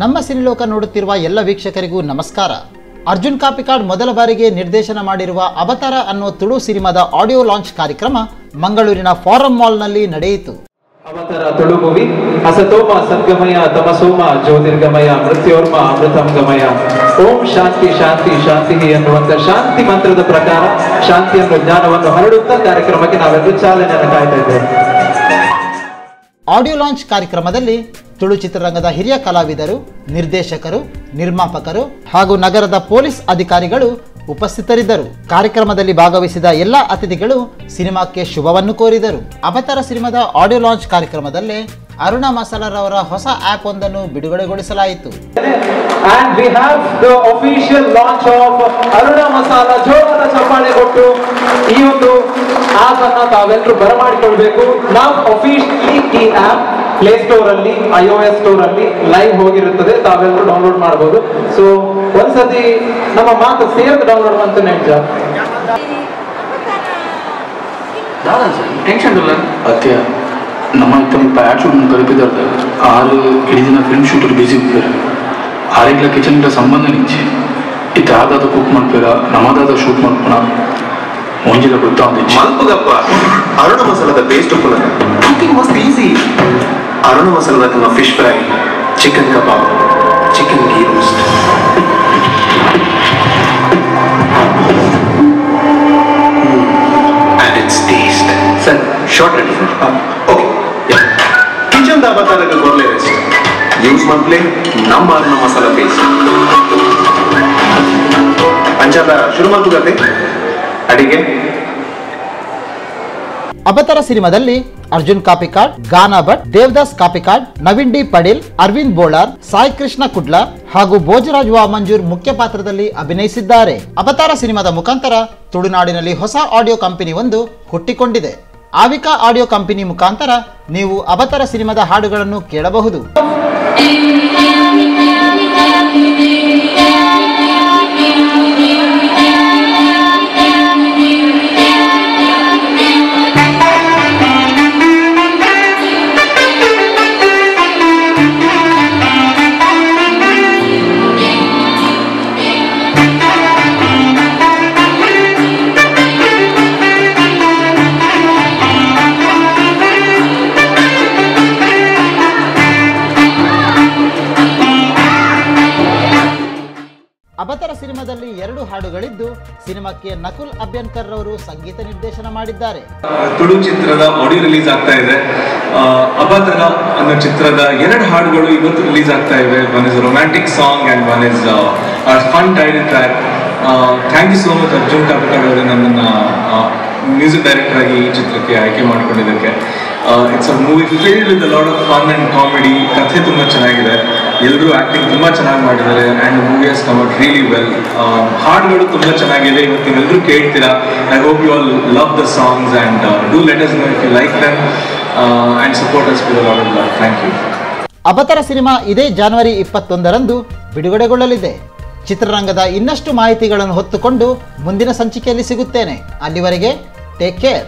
ನಮ್ಮ ಸಿನಿಲೋಕ ನೋಡುತ್ತಿರುವ ಎಲ್ಲ ವೀಕ್ಷಕರಿಗೂ ನಮಸ್ಕಾರ. ಅರ್ಜುನ್ ಕಾಪಿಕಾಡ್ ಮೊದಲ ಬಾರಿಗೆ ನಿರ್ದೇಶನ ಮಾಡಿರುವ ಅವತಾರ ಅನ್ನೋ ತುಳು ಸಿನಿಮಾದ ಆಡಿಯೋ ಲಾಂಚ್ ಕಾರ್ಯಕ್ರಮ ಮಂಗಳೂರಿನ ಫಾರಂ ಮಾಲ್ನಲ್ಲಿ ನಡೆಯಿತು. ಅವತಾರ ತುಳು ಮೂವಿ ಅಸತೋಮ ಸದ್ಗಮಯ, ತಮಸೋಮ ಜ್ಯೋತಿರ್ಗಮಯ, ಮೃತ್ಯೋರ್ಮ ಅಮೃತಂ ಗಮಯ. ಓಂ ಶಾಂತಿ ಶಾಂತಿ ಶಾಂತಿ ಎನ್ನುವಂತ ಶಾಂತಿ ಮಂತ್ರದ ಪ್ರಕಾರ ಶಾಂತಿಯನ್ನು ಜ್ಞಾನವನ್ನು ಹರಡುತ್ತಾ ಕಾರ್ಯಕ್ರಮಕ್ಕೆ ನಾವೆಲ್ಲರೂ ಚಾಲನೆಯನ್ನು ಕಾಯ್ತಾ ಇದ್ದೇವೆ. ಆಡಿಯೋ ಲಾಂಚ್ ಕಾರ್ಯಕ್ರಮದಲ್ಲಿ ತುಳು ಚಿತ್ರರಂಗದ ಹಿರಿಯ ಕಲಾವಿದರು, ನಿರ್ದೇಶಕರು, ನಿರ್ಮಾಪಕರು ಹಾಗೂ ನಗರದ ಪೊಲೀಸ್ ಅಧಿಕಾರಿಗಳು ಉಪಸ್ಥಿತರಿದ್ದರು. ಕಾರ್ಯಕ್ರಮದಲ್ಲಿ ಭಾಗವಹಿಸಿದ ಎಲ್ಲ ಅತಿಥಿಗಳು ಸಿನಿಮಾಕ್ಕೆ ಶುಭವನ್ನು ಕೋರಿದರು. ಅವತಾರ ಸಿನಿಮಾದ ಆಡಿಯೋ ಲಾಂಚ್ ಕಾರ್ಯಕ್ರಮದಲ್ಲಿ ಅರುಣ ಮಸಾಲರವರ ಹೊಸ ಆಪ್ ಒಂದನ್ನು ಬಿಡುಗಡೆಗೊಳಿಸಲಾಯಿತು. ಈ ಒಂದು ಆಪ್ ಅನ್ನ ತಾವೆಲ್ಲರೂ ಬರಮಾಡಿಕೊಳ್ಬೇಕು. ನಾವು ಅಫಿಷಿಯಲಿ ಈ ಆಪ್ ಪ್ಲೇ ಸ್ಟೋರ್ ಅಲ್ಲಿ I O O S store ಅಲ್ಲಿ ಲೈವ್ ಹೋಗಿರುತ್ತದೆ. ತಾವೆಲ್ಲರೂ ಡೌನ್ಲೋಡ್ ಮಾಡಬಹುದು ಸೊ ಒಂದ್ಸತಿ ನಮ್ಮ ಮಾತು ಸೇರ್ದು ಡೌನ್ಲೋಡ್ ಅಂತ ನೆಂಜ ಟೆನ್ಷನ್ ಇಲ್ಲ. ಅತ್ಯ ನಮ್ಮ ಇತ್ತ ಪ್ಯಾಟ್ ಶೂಟ್ ಕಲಿಪಿದ್ದಾರೆ ಆರು ಇಡೀ ದಿನ ಫಿಲ್ಮ್ ಶೂಟಲ್ಲಿ ಬಿಸಿ ಇರ್ತಾರೆ ಆರೆಗ್ಲ ಕಿಚನ್ ಸಂಬಂಧ ನಿಂಚಿ. ಇತ್ತ ಯಾವ್ದಾದ್ರು ಕುಕ್ ಮಾಡ್ಬೇಕ ನಮ್ಮದಾದ ಶೂಟ್ மூஞ்சில குத்தம் வந்துச்சு மல்புகப்பா அருண மசாலாவை பேஸ்ட் பண்ணுங்க குக்கிங் வாஸ் ஈஸி அருண மசாலாக்கு நான் fish fry chicken kebab chicken ghee roast and it's taste sir short ready sir okay kitchen தாபாத்தாருக்கு குரலே வச்சு யூஸ் மந்த்லே நம்ம அருண மசாலா பேஸ்ட் பஞ்சாபா சுருமாத்து கதை ಅಡಿಗೆ. ಅಬತರ ಸಿನಿಮಾದಲ್ಲಿ ಅರ್ಜುನ್ ಕಾಪಿಕಾಡ್, ಗಾನಾ ಭಟ್, ದೇವದಾಸ್ ಕಾಪಿಕಾಡ್, ನವೀನ್ ಡಿ ಪಡೀಲ್ ಅರವಿಂದ್ ಬೋಳಾರ್, ಸಾಯಿ ಕೃಷ್ಣ ಕುಡ್ಲ ಹಾಗೂ ಭೋಜರಾಜ್ ವಾ ಮಂಜೂರ್ ಮುಖ್ಯ ಪಾತ್ರದಲ್ಲಿ ಅಭಿನಯಿಸಿದ್ದಾರೆ. ಅವತಾರ ಸಿನಿಮಾದ ಮುಖಾಂತರ ತುಳುನಾಡಿನಲ್ಲಿ ಹೊಸ ಆಡಿಯೋ ಕಂಪನಿ ಒಂದು ಹುಟ್ಟಿಕೊಂಡಿದೆ. ಆವಿಕಾ ಆಡಿಯೋ ಕಂಪನಿ ಮುಖಾಂತರ ನೀವು ಅವತಾರ ಸಿನಿಮಾದ ಹಾಡುಗಳನ್ನು ಕೇಳಬಹುದು. ಅವತಾರ ಸಿನಿಮಾದಲ್ಲಿ ಎರಡು ಹಾಡುಗಳಿದ್ದು, ಸಿನಿಮಾಕ್ಕೆ ನಕುಲ್ ಅಭ್ಯಂಕರ್ ರವರು ಸಂಗೀತ ನಿರ್ದೇಶನ ಮಾಡಿದ್ದಾರೆ. ತುಳು ಚಿತ್ರದ ಆಡಿಯೋ ರಿಲೀಸ್ ಆಗ್ತಾ ಇದೆ. ಅಬತರ ಅನ್ನೋ ಚಿತ್ರದ ಎರಡು ಹಾಡುಗಳು ಇವತ್ತು ರಿಲೀಸ್ ಆಗ್ತಾ ಇವೆ. One is romantic song and one is fun title track thank you so much Arjun Kapikad ಅವರು ನನ್ನನ್ನು ಮ್ಯೂಸಿಕ್ ಡೈರೆಕ್ಟರ್ ಆಗಿ ಈ ಚಿತ್ರಕ್ಕೆ ಆಯ್ಕೆ ಮಾಡ್ಕೊಂಡಿದ್ದಕ್ಕೆ. It's a movie filled with lot of fun and comedy ಕಥೆ ತುಂಬ ಚೆನ್ನಾಗಿದೆ. ಎಲ್ಲರೂ ಆ್ಯಕ್ಟಿಂಗ್ ತುಂಬ ಚೆನ್ನಾಗಿ ಮಾಡಿದ್ದಾರೆ and movie has come out really well ಹಾಡುಗಳು ತುಂಬ ಚೆನ್ನಾಗಿದೆ. ಇವತ್ತು ನೀವೆಲ್ಲರೂ ಕೇಳ್ತೀರಾ? I hope you all love the songs and do let us know if you like them and support us with lot of love thank you Avatara cinema ಇದೇ January ಇಪ್ಪತ್ತೊಂದರಂದು ಬಿಡುಗಡೆಗೊಳ್ಳಲಿದೆ. ಚಿತ್ರರಂಗದ ಇನ್ನಷ್ಟು ಮಾಹಿತಿಗಳನ್ನು ಹೊತ್ತುಕೊಂಡು ಮುಂದಿನ ಸಂಚಿಕೆಯಲ್ಲಿ ಸಿಗುತ್ತೇನೆ. ಅಲ್ಲಿವರೆಗೆ ಟೇಕ್ ಕೇರ್